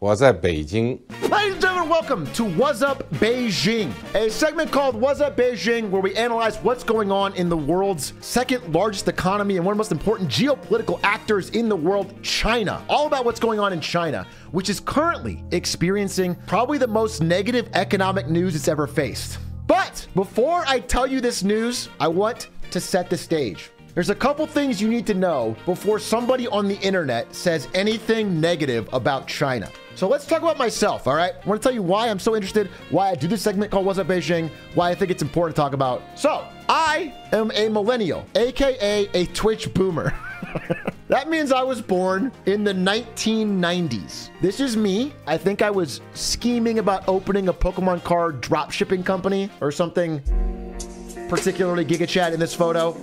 What's up, Beijing? Ladies and gentlemen, welcome to What's Up Beijing, a segment called What's Up Beijing, where we analyze what's going on in the world's second largest economy and one of the most important geopolitical actors in the world, China. All about what's going on in China, which is currently experiencing probably the most negative economic news it's ever faced. But before I tell you this news, I want to set the stage. There's a couple things you need to know before somebody on the internet says anything negative about China. So let's talk about myself, all right? I want to tell you why I'm so interested, why I do this segment called What's Up Beijing, why I think it's important to talk about. So, I am a millennial, aka a Twitch boomer. that means I was born in the 1990s. This is me. I think I was scheming about opening a Pokemon card dropshipping company or something particularly GigaChad in this photo.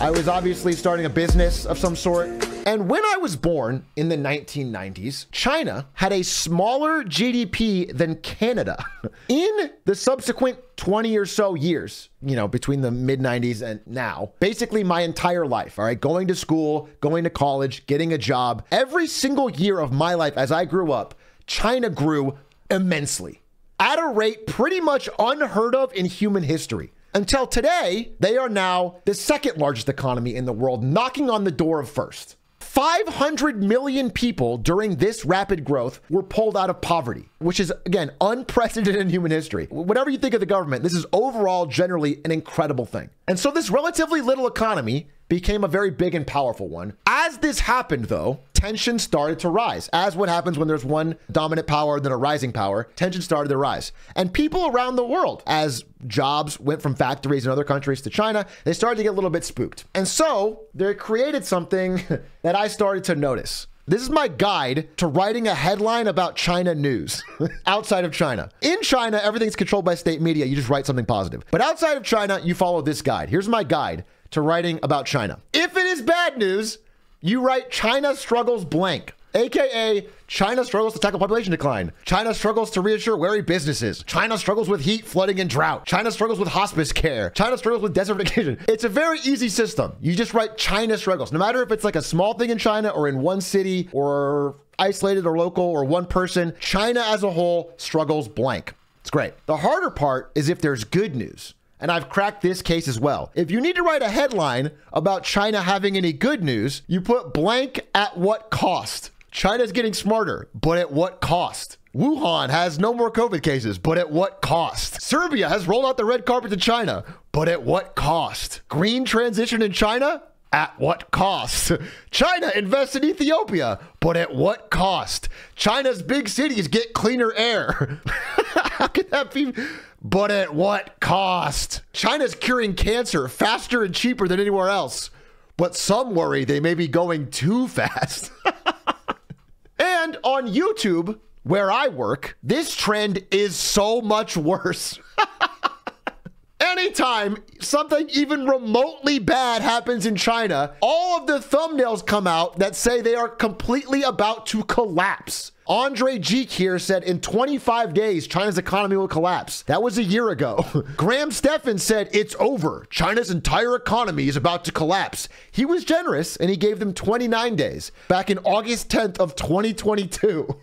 I was obviously starting a business of some sort. And when I was born in the 1990s, China had a smaller GDP than Canada. In the subsequent 20 or so years, you know, between the mid 90s and now, basically my entire life, all right, going to school, going to college, getting a job, every single year of my life as I grew up, China grew immensely at a rate pretty much unheard of in human history. Until today, they are now the second largest economy in the world, knocking on the door of first. 500 million people during this rapid growth were pulled out of poverty, which is, again, unprecedented in human history. Whatever you think of the government, this is overall generally an incredible thing. And so, this relatively little economy became a very big and powerful one. As this happened, though, tension started to rise. As what happens when there's one dominant power, then a rising power, tension started to rise. And people around the world, as jobs went from factories in other countries to China, they started to get a little bit spooked. And so they created something that I started to notice. This is my guide to writing a headline about China news outside of China. In China, everything's controlled by state media. You just write something positive. But outside of China, you follow this guide. Here's my guide to writing about China. If it is bad news, you write China struggles blank. AKA, China struggles to tackle population decline. China struggles to reassure wary businesses. China struggles with heat, flooding, and drought. China struggles with hospice care. China struggles with desertification. It's a very easy system. You just write China struggles. No matter if it's like a small thing in China or in one city or isolated or local or one person, China as a whole struggles blank. It's great. The harder part is if there's good news. And I've cracked this case as well. If you need to write a headline about China having any good news, you put blank at what cost. China's getting smarter, but at what cost? Wuhan has no more COVID cases, but at what cost? Serbia has rolled out the red carpet to China, but at what cost? Green transition in China? At what cost? China invests in Ethiopia, but at what cost? China's big cities get cleaner air. How could that be? But at what cost? China's curing cancer faster and cheaper than anywhere else. But some worry they may be going too fast. and on YouTube, where I work, this trend is so much worse. Anytime something even remotely bad happens in China, all of the thumbnails come out that say they are completely about to collapse. Andrei Jikh here said in 25 days, China's economy will collapse. That was a year ago. Graham Stephan said it's over. China's entire economy is about to collapse. He was generous and he gave them 29 days back in August 10th of 2022.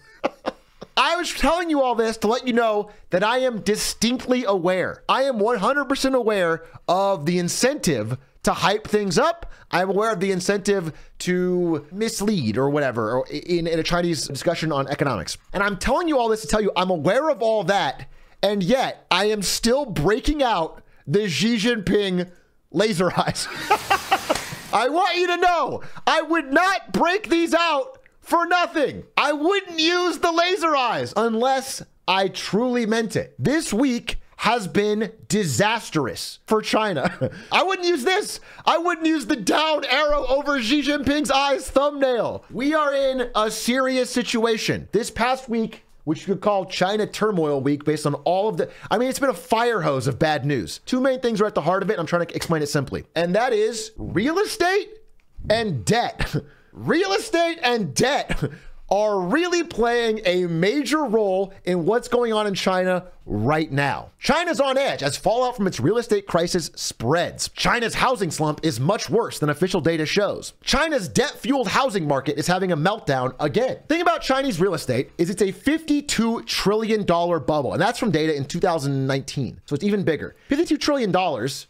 I was telling you all this to let you know that I am distinctly aware. I am 100% aware of the incentive to hype things up. I'm aware of the incentive to mislead or whatever or in, in a Chinese discussion on economics. And I'm telling you all this to tell you I'm aware of all that. And yet I am still breaking out the Xi Jinping laser eyes. I want you to know I would not break these out for nothing. I wouldn't use the laser eyes unless I truly meant it. This week has been disastrous for China. I wouldn't use this. I wouldn't use the down arrow over Xi Jinping's eyes thumbnail. We are in a serious situation. This past week, which you could call China Turmoil Week based on all of the. I mean, it's been a fire hose of bad news. Two main things are at the heart of it. I'm trying to explain it simply. And that is real estate and debt. real estate and debt are really playing a major role in what's going on in China right now. China's on edge as fallout from its real estate crisis spreads. China's housing slump is much worse than official data shows. China's debt fueled housing market is having a meltdown again. Think about about Chinese real estate is it's a $52 trillion bubble, and that's from data in 2019. So it's even bigger. $52 trillion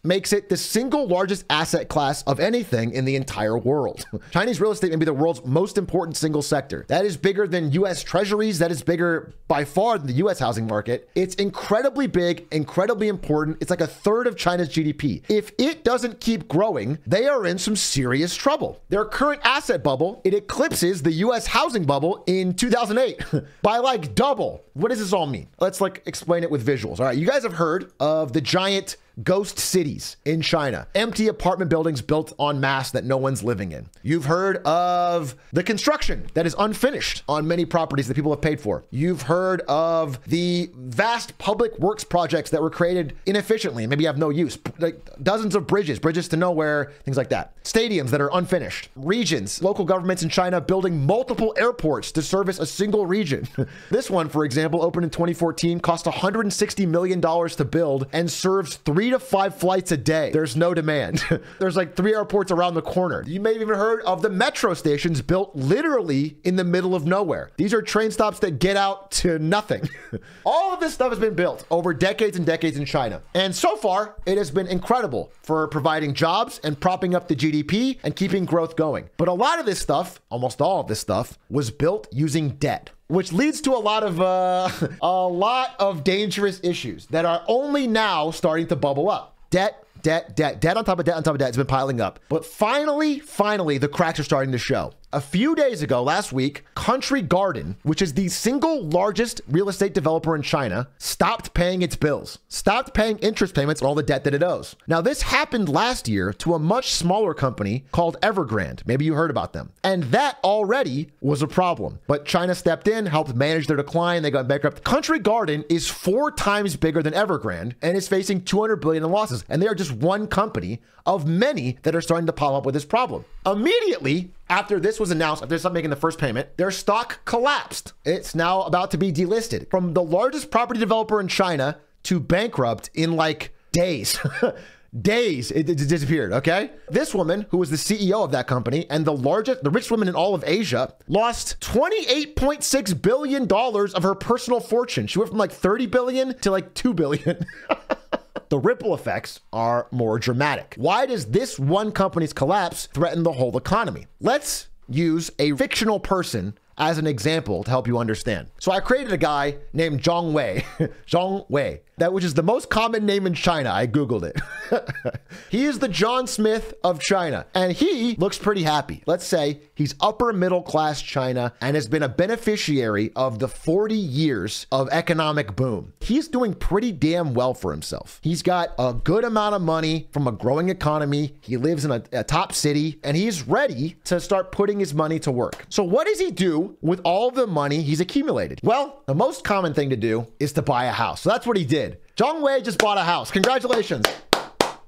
makes it the single largest asset class of anything in the entire world. Chinese real estate may be the world's most important single sector. That is bigger than US treasuries. That is bigger by far than the US housing market. It's incredibly big, incredibly important. It's like a third of China's GDP. If it doesn't keep growing, they are in some serious trouble. Their current asset bubble, it eclipses the US housing bubble in 2008 by like double. What does this all mean? Let's like explain it with visuals. All right, you guys have heard of the giant ghost cities in China, empty apartment buildings built en masse that no one's living in. You've heard of the construction that is unfinished on many properties that people have paid for. You've heard of the vast public works projects that were created inefficiently and maybe have no use, like dozens of bridges, bridges to nowhere, things like that. Stadiums that are unfinished. Regions, local governments in China building multiple airports to service a single region. this one, for example, opened in 2014, cost $160 million to build and serves three three to five flights a day. There's no demand. There's like three airports around the corner. You may have even heard of the metro stations built literally in the middle of nowhere. These are train stops that get out to nothing. All of this stuff has been built over decades and decades in China. And so far, it has been incredible for providing jobs and propping up the GDP and keeping growth going. But a lot of this stuff, almost all of this stuff, was built using debt which leads to a lot of uh, a lot of dangerous issues that are only now starting to bubble up. Debt, debt, debt, debt on top of debt on top of debt It's been piling up. But finally, finally, the cracks are starting to show. A few days ago, last week, Country Garden, which is the single largest real estate developer in China, stopped paying its bills, stopped paying interest payments on all the debt that it owes. Now, this happened last year to a much smaller company called Evergrande. Maybe you heard about them. And that already was a problem. But China stepped in, helped manage their decline. They got bankrupt. Country Garden is four times bigger than Evergrande and is facing 200 billion in losses. And they are just one company of many that are starting to pop up with this problem. Immediately, after this was announced, after they stopped making the first payment, their stock collapsed. It's now about to be delisted. From the largest property developer in China to bankrupt in like days. days. It, it, disappeared okay? This woman who was the ceo of that company and the largest the richest woman in all of asia lost 28.6 billion dollars of her personal fortune. She went from like 30 billion to like 2 billion the ripple effects are more dramatic. Why does this one company's collapse threaten the whole economy? Let's use a fictional person as an example to help you understand. So I created a guy named Zhang Wei. Zhang Wei that which is the most common name in China. I Googled it. he is the John Smith of China, and he looks pretty happy. Let's say he's upper middle class China and has been a beneficiary of the 40 years of economic boom. He's doing pretty damn well for himself. He's got a good amount of money from a growing economy. He lives in a, a top city and he's ready to start putting his money to work. So, what does he do with all the money he's accumulated? Well, the most common thing to do is to buy a house. So, that's what he did did. Zhang Wei just bought a house. Congratulations.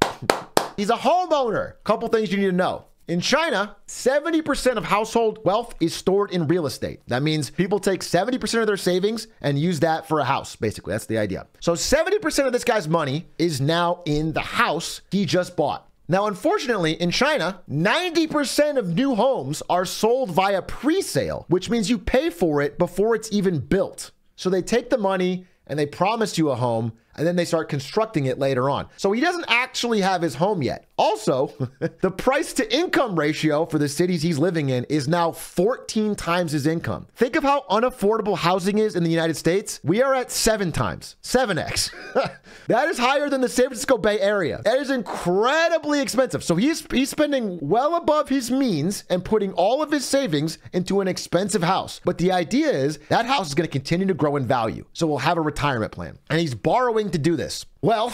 He's a homeowner. Couple things you need to know. In China, 70% of household wealth is stored in real estate. That means people take 70% of their savings and use that for a house, basically. That's the idea. So 70% of this guy's money is now in the house he just bought. Now, unfortunately, in China, 90% of new homes are sold via pre sale, which means you pay for it before it's even built. So they take the money and they promised you a home and then they start constructing it later on. So he doesn't actually have his home yet. Also, the price to income ratio for the cities he's living in is now 14 times his income. Think of how unaffordable housing is in the United States. We are at seven times, 7x. that is higher than the San Francisco Bay Area. That is incredibly expensive. So he's he's spending well above his means and putting all of his savings into an expensive house. But the idea is that house is going to continue to grow in value. So we'll have a retirement plan. And he's borrowing to do this? Well,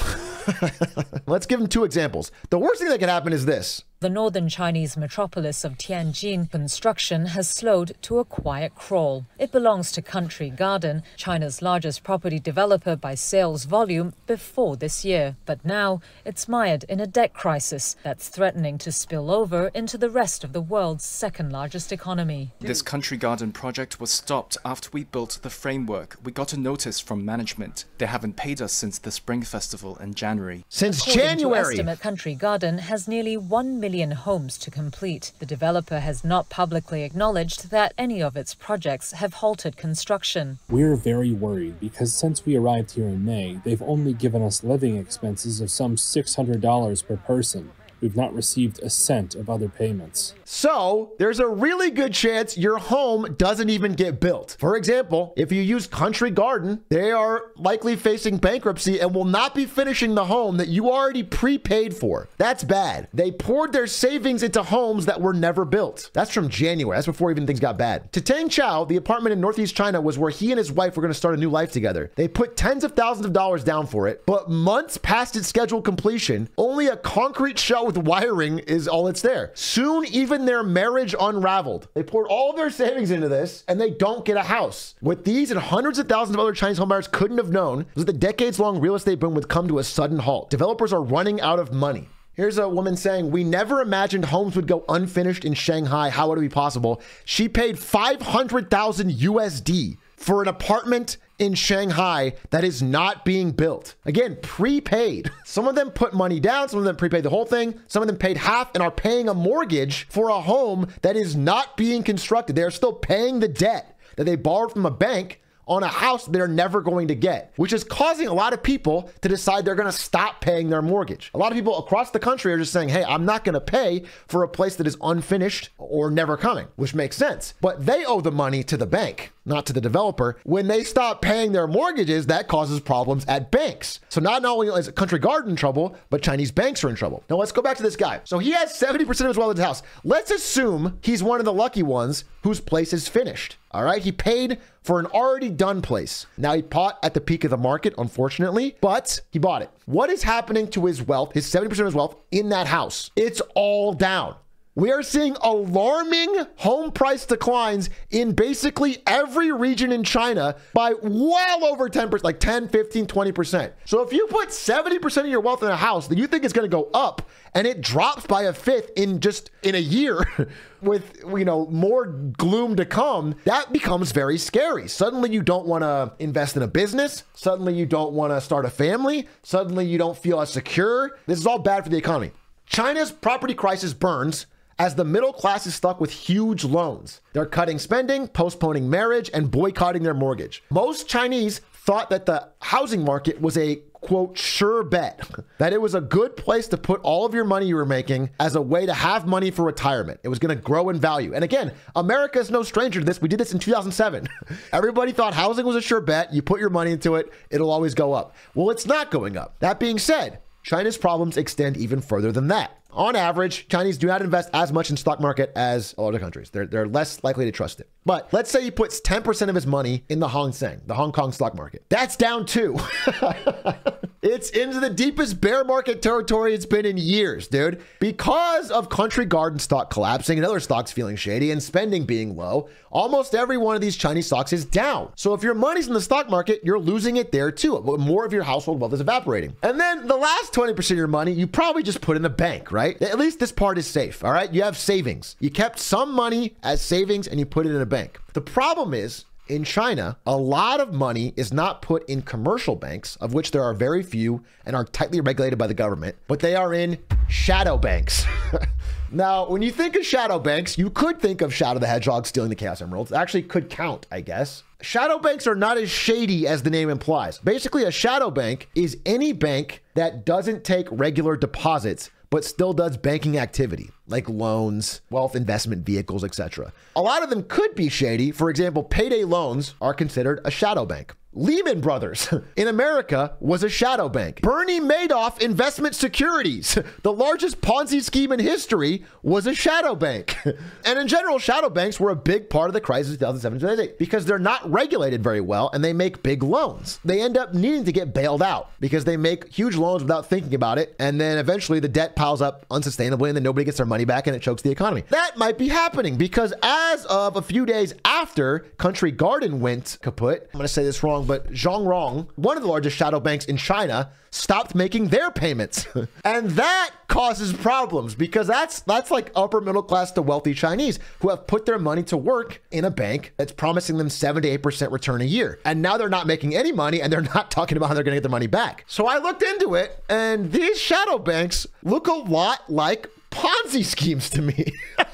let's give him two examples. The worst thing that can happen is this the northern Chinese metropolis of Tianjin, construction has slowed to a quiet crawl. It belongs to Country Garden, China's largest property developer by sales volume before this year. But now it's mired in a debt crisis that's threatening to spill over into the rest of the world's second largest economy. This Country Garden project was stopped after we built the framework. We got a notice from management. They haven't paid us since the Spring Festival in January. Since According January! To estimate, Country Garden has nearly 1 million homes to complete. The developer has not publicly acknowledged that any of its projects have halted construction. We're very worried because since we arrived here in May, they've only given us living expenses of some $600 per person. We've not received a cent of other payments. So, there's a really good chance your home doesn't even get built. For example, if you use Country Garden, they are likely facing bankruptcy and will not be finishing the home that you already prepaid for. That's bad. They poured their savings into homes that were never built. That's from January. That's before even things got bad. To Tang Chao, the apartment in Northeast China was where he and his wife were going to start a new life together. They put tens of thousands of dollars down for it, but months past its scheduled completion, only a concrete shell with wiring is all that's there. Soon, even their marriage unraveled. They poured all their savings into this and they don't get a house. What these and hundreds of thousands of other Chinese homebuyers couldn't have known was that the decades long real estate boom would come to a sudden halt. Developers are running out of money. Here's a woman saying, We never imagined homes would go unfinished in Shanghai. How would it be possible? She paid 500,000 USD for an apartment in Shanghai that is not being built. Again, prepaid. Some of them put money down, some of them prepaid the whole thing, some of them paid half and are paying a mortgage for a home that is not being constructed. They are still paying the debt that they borrowed from a bank on a house they're never going to get, which is causing a lot of people to decide they're going to stop paying their mortgage. A lot of people across the country are just saying, hey, I'm not going to pay for a place that is unfinished or never coming, which makes sense. But they owe the money to the bank not to the developer. When they stop paying their mortgages, that causes problems at banks. So not only is Country Garden in trouble, but Chinese banks are in trouble. Now let's go back to this guy. So he has 70% of his wealth in his house. Let's assume he's one of the lucky ones whose place is finished. All right. He paid for an already done place. Now he bought at the peak of the market, unfortunately, but he bought it. What is happening to his wealth, his 70% of his wealth in that house? It's all down. We are seeing alarming home price declines in basically every region in China by well over 10%, like 10, 15, 20%. So if you put 70% of your wealth in a house that you think is going to go up and it drops by a fifth in just in a year with you know more gloom to come, that becomes very scary. Suddenly you don't want to invest in a business, suddenly you don't want to start a family, suddenly you don't feel as secure. This is all bad for the economy. China's property crisis burns as the middle class is stuck with huge loans. They're cutting spending, postponing marriage, and boycotting their mortgage. Most Chinese thought that the housing market was a quote sure bet that it was a good place to put all of your money you were making as a way to have money for retirement. It was going to grow in value. And again, America is no stranger to this. We did this in 2007. Everybody thought housing was a sure bet. You put your money into it, it'll always go up. Well, it's not going up. That being said, China's problems extend even further than that on average, Chinese do not invest as much in stock market as other countries. They're, they're less likely to trust it. But let's say he puts 10% of his money in the Hang Seng, the Hong Kong stock market. That's down too. it's into the deepest bear market territory it's been in years, dude. Because of Country Garden stock collapsing and other stocks feeling shady and spending being low, almost every one of these Chinese stocks is down. So if your money's in the stock market, you're losing it there too. More of your household wealth is evaporating. And then the last 20% of your money, you probably just put in the bank, right? At least this part is safe, all right? You have savings. You kept some money as savings and you put it in a bank. The problem is, in China, a lot of money is not put in commercial banks, of which there are very few and are tightly regulated by the government, but they are in shadow banks. now, when you think of shadow banks, you could think of Shadow the Hedgehog stealing the Chaos Emeralds. It actually could count, I guess. Shadow banks are not as shady as the name implies. Basically, a shadow bank is any bank that doesn't take regular deposits but still does banking activity like loans, wealth investment vehicles, etc. A lot of them could be shady. For example, payday loans are considered a shadow bank. Lehman Brothers in America was a shadow bank. Bernie Madoff Investment Securities, the largest Ponzi scheme in history, was a shadow bank. and in general, shadow banks were a big part of the crisis of 2007 2008 because they're not regulated very well and they make big loans. They end up needing to get bailed out because they make huge loans without thinking about it. And then eventually the debt piles up unsustainably and then nobody gets their money back and it chokes the economy. That might be happening because as of a few days after Country Garden went kaput, I'm going to say this wrong but Zhongrong, one of the largest shadow banks in China, stopped making their payments. and that causes problems because that's that's like upper middle class to wealthy Chinese who have put their money to work in a bank that's promising them 7 to 8% return a year. And now they're not making any money and they're not talking about how they're going to get their money back. So I looked into it and these shadow banks look a lot like Ponzi schemes to me.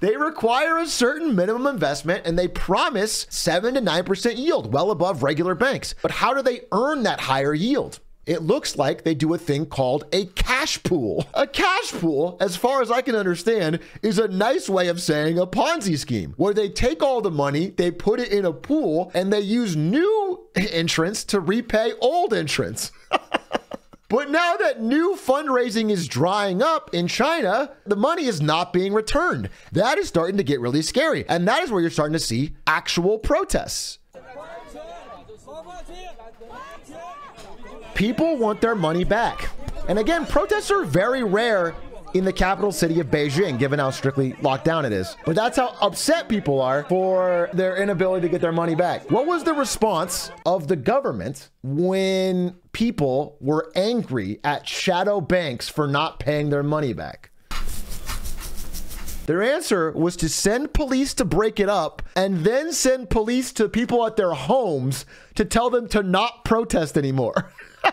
They require a certain minimum investment and they promise 7 to 9% yield, well above regular banks. But how do they earn that higher yield? It looks like they do a thing called a cash pool. A cash pool, as far as I can understand, is a nice way of saying a Ponzi scheme, where they take all the money, they put it in a pool, and they use new entrants to repay old entrants. But now that new fundraising is drying up in China, the money is not being returned. That is starting to get really scary. And that is where you're starting to see actual protests. People want their money back. And again, protests are very rare in the capital city of Beijing, given how strictly locked down it is. But that's how upset people are for their inability to get their money back. What was the response of the government when people were angry at shadow banks for not paying their money back? Their answer was to send police to break it up and then send police to people at their homes to tell them to not protest anymore.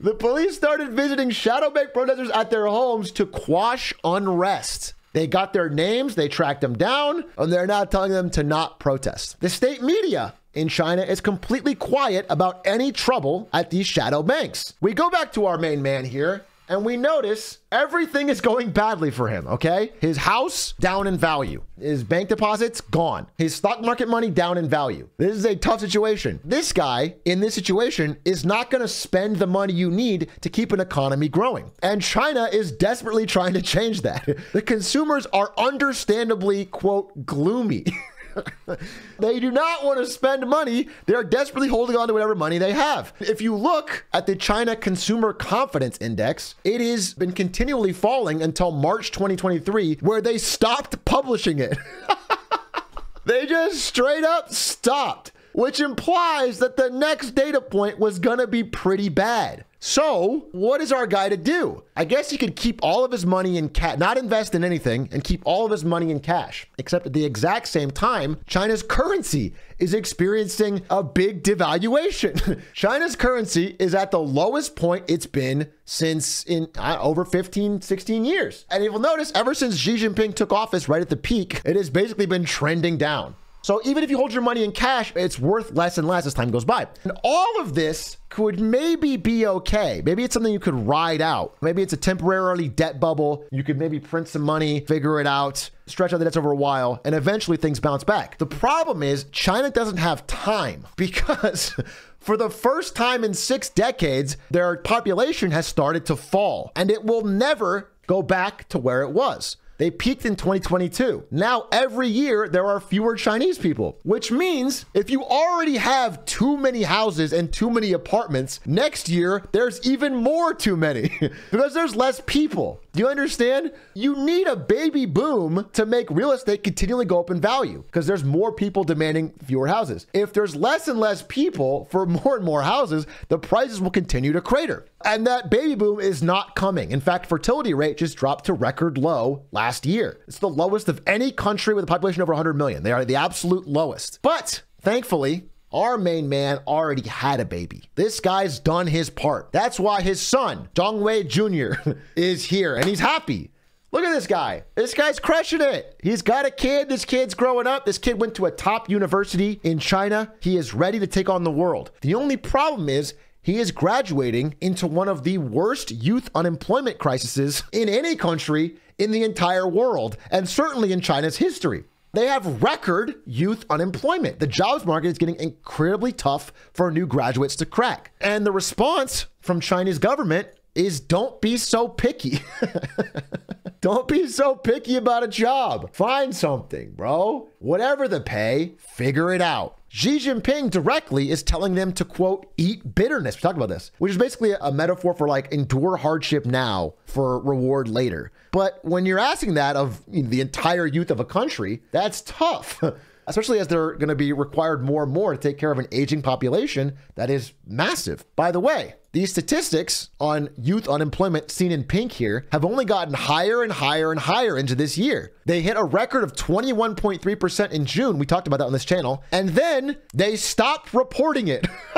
The police started visiting shadow bank protesters at their homes to quash unrest. They got their names, they tracked them down, and they're now telling them to not protest. The state media in China is completely quiet about any trouble at these shadow banks. We go back to our main man here and we notice everything is going badly for him, okay? His house down in value, his bank deposits gone, his stock market money down in value. This is a tough situation. This guy in this situation is not going to spend the money you need to keep an economy growing. And China is desperately trying to change that. The consumers are understandably, quote, gloomy. they do not want to spend money. They are desperately holding on to whatever money they have. If you look at the China Consumer Confidence Index, it has been continually falling until March 2023, where they stopped publishing it. they just straight up stopped, which implies that the next data point was going to be pretty bad. So, what is our guy to do? I guess he could keep all of his money in cash, not invest in anything, and keep all of his money in cash. Except at the exact same time, China's currency is experiencing a big devaluation. China's currency is at the lowest point it's been since in uh, over 15, 16 years. And you'll notice ever since Xi Jinping took office right at the peak, it has basically been trending down. So even if you hold your money in cash, it's worth less and less as time goes by. And all of this could maybe be okay. Maybe it's something you could ride out. Maybe it's a temporarily debt bubble. You could maybe print some money, figure it out, stretch out the debts over a while, and eventually things bounce back. The problem is China doesn't have time because for the first time in six decades, their population has started to fall and it will never go back to where it was. They peaked in 2022. Now, every year, there are fewer Chinese people, which means if you already have too many houses and too many apartments, next year, there's even more too many because there's less people. Do you understand? You need a baby boom to make real estate continually go up in value because there's more people demanding fewer houses. If there's less and less people for more and more houses, the prices will continue to crater. And that baby boom is not coming. In fact, fertility rate just dropped to record low last year. It's the lowest of any country with a population over 100 million. They are the absolute lowest. But thankfully, our main man already had a baby. This guy's done his part. That's why his son, Zhang Wei Jr., is here and he's happy. Look at this guy. This guy's crushing it. He's got a kid. This kid's growing up. This kid went to a top university in China. He is ready to take on the world. The only problem is he is graduating into one of the worst youth unemployment crises in any country in the entire world, and certainly in China's history. They have record youth unemployment. The jobs market is getting incredibly tough for new graduates to crack. And the response from Chinese government is don't be so picky. don't be so picky about a job. Find something, bro. Whatever the pay, figure it out. Xi Jinping directly is telling them to quote, eat bitterness. We talked about this, which is basically a metaphor for like endure hardship now for reward later. But when you're asking that of you know, the entire youth of a country, that's tough. especially as they're going to be required more and more to take care of an aging population that is massive. By the way, these statistics on youth unemployment seen in pink here have only gotten higher and higher and higher into this year. They hit a record of 21.3% in June. We talked about that on this channel. And then they stopped reporting it.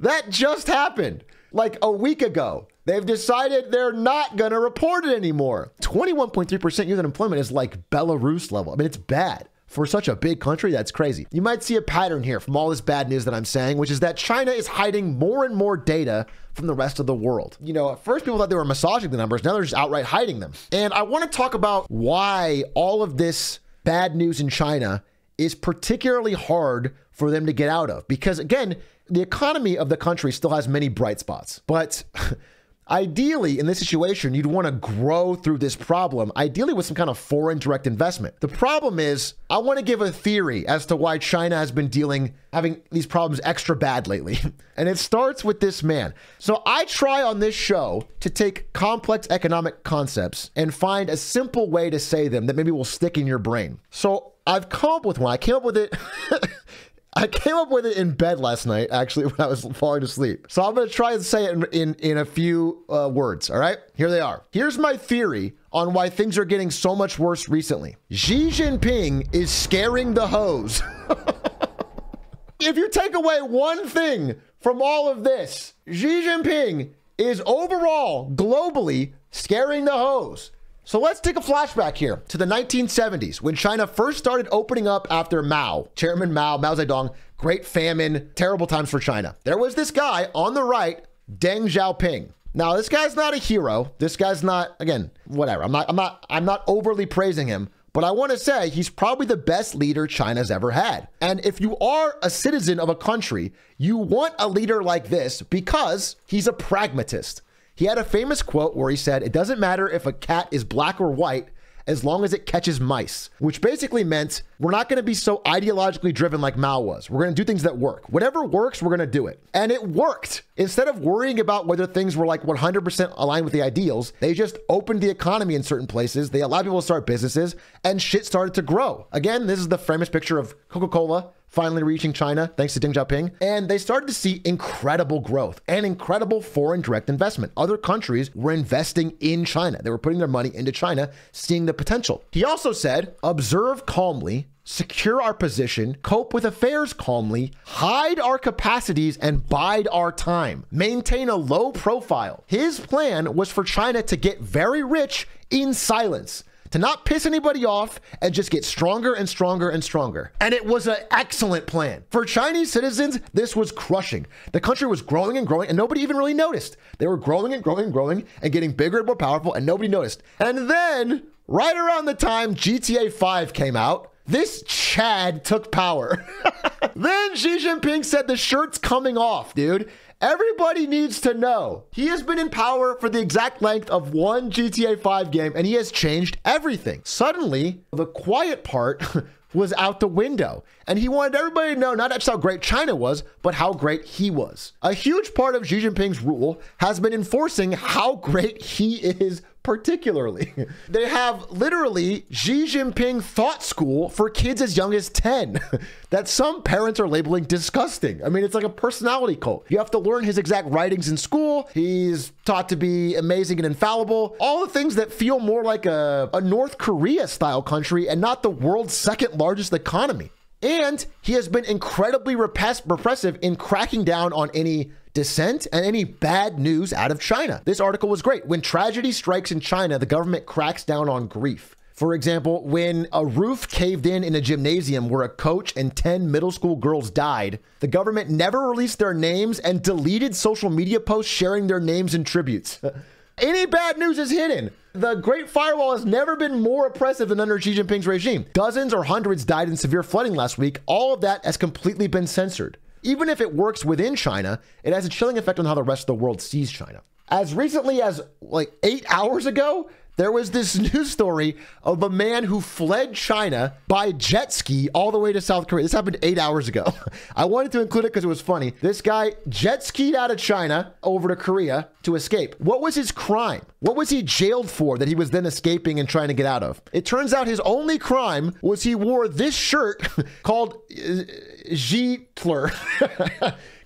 that just happened like a week ago. They've decided they're not going to report it anymore. 21.3% youth unemployment is like Belarus level. I mean, it's bad. For such a big country, that's crazy. You might see a pattern here from all this bad news that I'm saying, which is that China is hiding more and more data from the rest of the world. You know, at first people thought they were massaging the numbers, now they're just outright hiding them. And I want to talk about why all of this bad news in China is particularly hard for them to get out of. Because again, the economy of the country still has many bright spots, but Ideally, in this situation, you'd want to grow through this problem, ideally with some kind of foreign direct investment. The problem is, I want to give a theory as to why China has been dealing, having these problems extra bad lately. and it starts with this man. So I try on this show to take complex economic concepts and find a simple way to say them that maybe will stick in your brain. So I've come up with one. I came up with it I came up with it in bed last night, actually, when I was falling asleep. So I'm going to try and say it in, in, in a few uh, words. All right, here they are. Here's my theory on why things are getting so much worse recently. Xi Jinping is scaring the hose. if you take away one thing from all of this, Xi Jinping is overall, globally, scaring the hose. So let's take a flashback here to the 1970s when China first started opening up after Mao, Chairman Mao, Mao Zedong, great famine, terrible times for China. There was this guy on the right, Deng Xiaoping. Now, this guy's not a hero. This guy's not again, whatever. I'm not I'm not I'm not overly praising him, but I want to say he's probably the best leader China's ever had. And if you are a citizen of a country, you want a leader like this because he's a pragmatist. He had a famous quote where he said, It doesn't matter if a cat is black or white as long as it catches mice, which basically meant we're not going to be so ideologically driven like Mao was. We're going to do things that work. Whatever works, we're going to do it. And it worked. Instead of worrying about whether things were like 100% aligned with the ideals, they just opened the economy in certain places. They allowed people to start businesses and shit started to grow. Again, this is the famous picture of Coca Cola finally reaching China thanks to Deng Xiaoping. And they started to see incredible growth and incredible foreign direct investment. Other countries were investing in China. They were putting their money into China, seeing the potential. He also said, observe calmly, secure our position, cope with affairs calmly, hide our capacities, and bide our time. Maintain a low profile. His plan was for China to get very rich in silence to not piss anybody off and just get stronger and stronger and stronger. And it was an excellent plan. For Chinese citizens, this was crushing. The country was growing and growing, and nobody even really noticed. They were growing and growing and growing and getting bigger and more powerful, and nobody noticed. And then, right around the time GTA 5 came out, this Chad took power. then Xi Jinping said the shirt's coming off, dude. Everybody needs to know he has been in power for the exact length of one GTA 5 game and he has changed everything. Suddenly, the quiet part was out the window. And he wanted everybody to know not just how great China was, but how great he was. A huge part of Xi Jinping's rule has been enforcing how great he is particularly. they have literally Xi Jinping Thought School for kids as young as 10 that some parents are labeling disgusting. I mean, it's like a personality cult. You have to learn his exact writings in school. He's taught to be amazing and infallible. All the things that feel more like a, a North Korea style country and not the world's second largest economy. And he has been incredibly repress- repressive in cracking down on any dissent and any bad news out of China. This article was great. When tragedy strikes in China, the government cracks down on grief. For example, when a roof caved in in a gymnasium where a coach and 10 middle school girls died, the government never released their names and deleted social media posts sharing their names and tributes. Any bad news is hidden. The Great Firewall has never been more oppressive than under Xi Jinping's regime. Dozens or hundreds died in severe flooding last week. All of that has completely been censored. Even if it works within China, it has a chilling effect on how the rest of the world sees China. As recently as like eight hours ago, there was this news story of a man who fled China by jet ski all the way to South Korea. This happened eight hours ago. I wanted to include it because it was funny. This guy jet skied out of China over to Korea to escape. What was his crime? What was he jailed for that he was then escaping and trying to get out of? It turns out his only crime was he wore this shirt called uh, Hitler.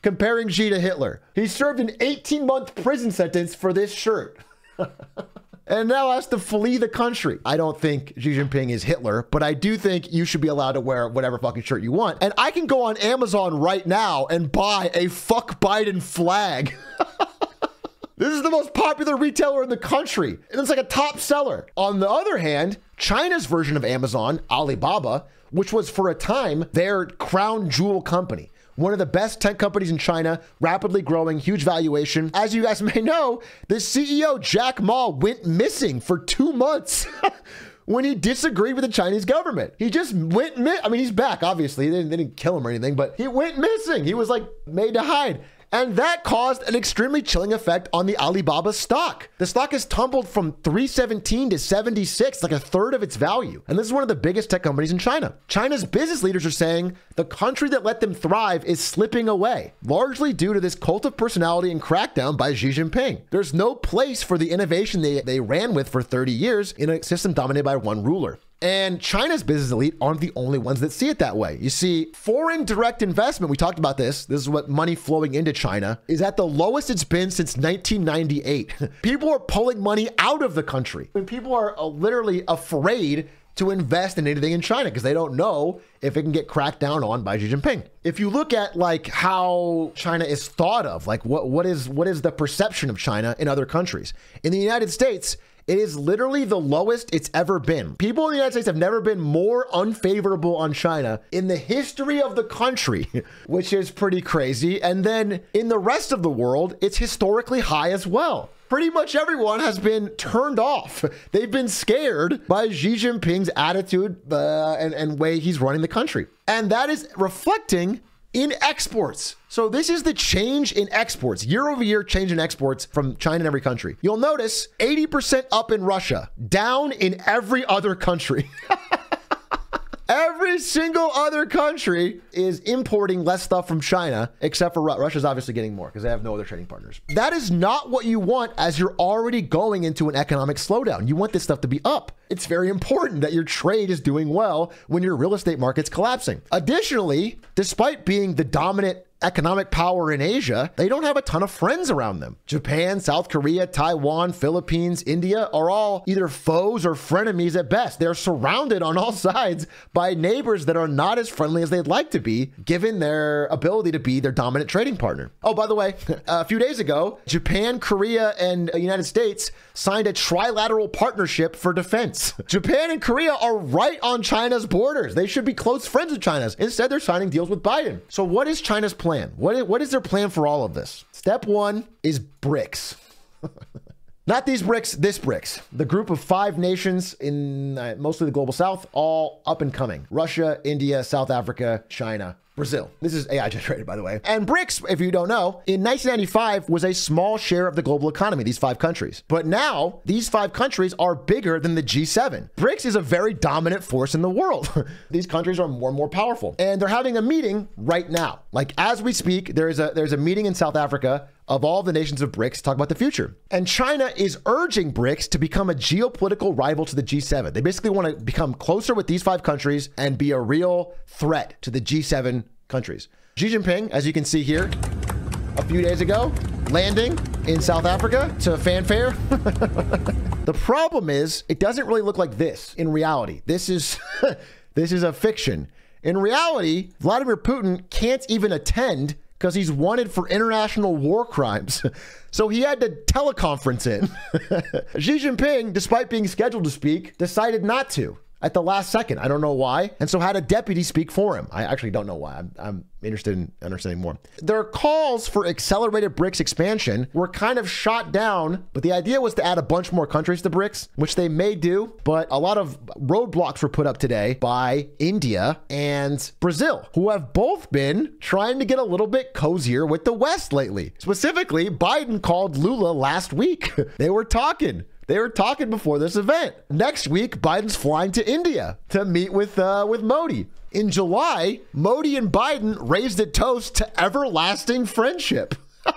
comparing Xi to Hitler. He served an 18 month prison sentence for this shirt. And now has to flee the country. I don't think Xi Jinping is Hitler, but I do think you should be allowed to wear whatever fucking shirt you want. And I can go on Amazon right now and buy a fuck Biden flag. This is the most popular retailer in the country, and it's like a top seller. On the other hand, China's version of Amazon, Alibaba, which was for a time their crown jewel company, one of the best tech companies in China, rapidly growing, huge valuation. As you guys may know, the CEO, Jack Ma, went missing for two months. when he disagreed with the Chinese government. He just went, I mean, he's back, obviously. They didn't, they didn't kill him or anything, but he went missing. He was like made to hide. And that caused an extremely chilling effect on the Alibaba stock. The stock has tumbled from 317 to 76, like a third of its value. And this is one of the biggest tech companies in China. China's business leaders are saying the country that let them thrive is slipping away, largely due to this cult of personality and crackdown by Xi Jinping. There's no place for the innovation they, they ran with for 30 years in a system dominated by one ruler. And China's business elite aren't the only ones that see it that way. You see, foreign direct investment, we talked about this, this is what money flowing into China, is at the lowest it's been since 1998. people are pulling money out of the country. And people are uh, literally afraid to invest in anything in China because they don't know if it can get cracked down on by Xi Jinping. If you look at like how China is thought of, like what what is what is the perception of China in other countries? In the United States, it is literally the lowest it's ever been. People in the United States have never been more unfavorable on China in the history of the country, which is pretty crazy. And then in the rest of the world, it's historically high as well. Pretty much everyone has been turned off. They've been scared by Xi Jinping's attitude uh, and, and way he's running the country. And that is reflecting in exports. So this is the change in exports, year over year change in exports from China and every country. You'll notice 80% up in Russia, down in every other country. Every single other country is importing less stuff from China, except for Russia. Russia's obviously getting more because they have no other trading partners. That is not what you want as you're already going into an economic slowdown. You want this stuff to be up. It's very important that your trade is doing well when your real estate market's collapsing. Additionally, despite being the dominant economic power in Asia, they don't have a ton of friends around them. Japan, South Korea, Taiwan, Philippines, India are all either foes or frenemies at best. They're surrounded on all sides by neighbors that are not as friendly as they'd like to be, given their ability to be their dominant trading partner. Oh, by the way, a few days ago, Japan, Korea, and the United States signed a trilateral partnership for defense. Japan and Korea are right on China's borders. They should be close friends with China's. Instead, they're signing deals with Biden. So, what is China's plan? What is, what is their plan for all of this? Step one is BRICS. Not these BRICS, this BRICS. The group of five nations in uh, mostly the global south, all up and coming Russia, India, South Africa, China, Brazil. This is AI generated, by the way. And BRICS, if you don't know, in 1995 was a small share of the global economy, these five countries. But now, these five countries are bigger than the G7. BRICS is a very dominant force in the world. these countries are more and more powerful. And they're having a meeting right now. Like as we speak, there's a there's a meeting in South Africa of all the nations of BRICS talk about the future. And China is urging BRICS to become a geopolitical rival to the G7. They basically want to become closer with these five countries and be a real threat to the G7 countries. Xi Jinping, as you can see here, a few days ago, landing in South Africa to fanfare. the problem is, it doesn't really look like this in reality. This is this is a fiction. In reality, Vladimir Putin can't even attend because he's wanted for international war crimes. So he had to teleconference in. Xi Jinping, despite being scheduled to speak, decided not to at the last second. I don't know why. And so had a deputy speak for him. I actually don't know why. I'm, I'm interested in understanding more. Their calls for accelerated BRICS expansion were kind of shot down, but the idea was to add a bunch more countries to BRICS, which they may do. But a lot of roadblocks were put up today by India and Brazil, who have both been trying to get a little bit cozier with the West lately. Specifically, Biden called Lula last week. they were talking. They were talking before this event. Next week, Biden's flying to India to meet with uh, with Modi. In July, Modi and Biden raised a toast to everlasting friendship.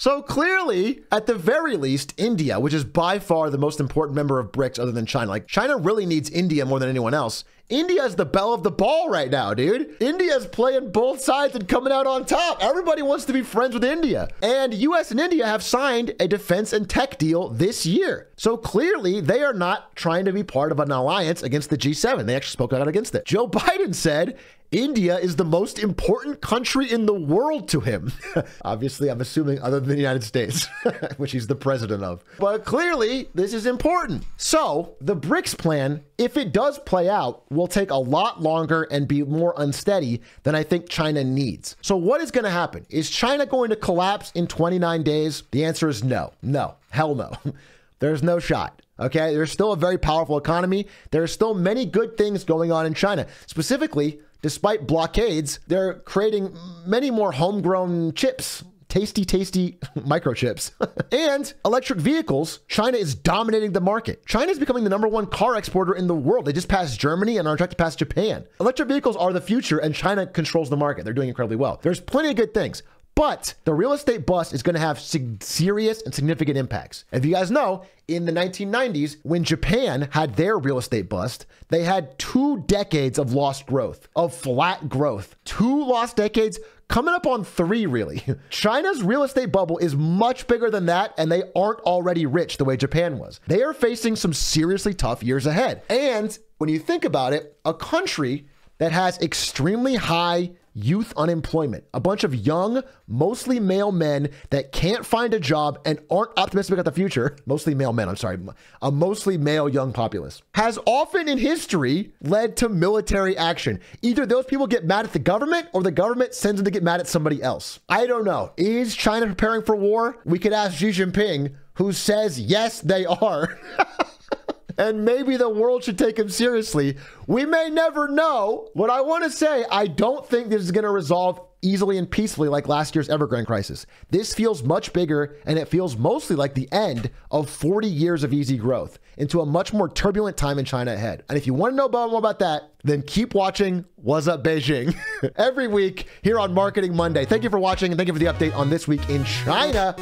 So clearly, at the very least, India, which is by far the most important member of BRICS other than China, like China really needs India more than anyone else. India is the belle of the ball right now, dude. India's playing both sides and coming out on top. Everybody wants to be friends with India. And US and India have signed a defense and tech deal this year. So clearly, they are not trying to be part of an alliance against the G7. They actually spoke out against it. Joe Biden said, India is the most important country in the world to him. Obviously, I'm assuming other than the United States, which he's the president of. But clearly, this is important. So, the BRICS plan, if it does play out, will take a lot longer and be more unsteady than I think China needs. So, what is going to happen? Is China going to collapse in 29 days? The answer is no. No. Hell no. There's no shot. Okay, there's still a very powerful economy. There are still many good things going on in China. Specifically, despite blockades, they're creating many more homegrown chips. Tasty, tasty microchips. and electric vehicles, China is dominating the market. China is becoming the number one car exporter in the world. They just passed Germany and are on track to pass Japan. Electric vehicles are the future, and China controls the market. They're doing incredibly well. There's plenty of good things. But the real estate bust is going to have serious and significant impacts. If you guys know, in the 1990s, when Japan had their real estate bust, they had two decades of lost growth, of flat growth. Two lost decades coming up on three, really. China's real estate bubble is much bigger than that, and they aren't already rich the way Japan was. They are facing some seriously tough years ahead. And when you think about it, a country that has extremely high youth unemployment. A bunch of young, mostly male men that can't find a job and aren't optimistic about the future. Mostly male men, I'm sorry. A mostly male young populace has often in history led to military action. Either those people get mad at the government or the government sends them to get mad at somebody else. I don't know. Is China preparing for war? We could ask Xi Jinping, who says yes, they are. and maybe the world should take him seriously. We may never know. What I want to say, I don't think this is going to resolve easily and peacefully like last year's Evergrande crisis. This feels much bigger, and it feels mostly like the end of 40 years of easy growth into a much more turbulent time in China ahead. And if you want to know more about that, then keep watching Wazzup Beijing every week here on Marketing Monday. Thank you for watching, and thank you for the update on this week in China.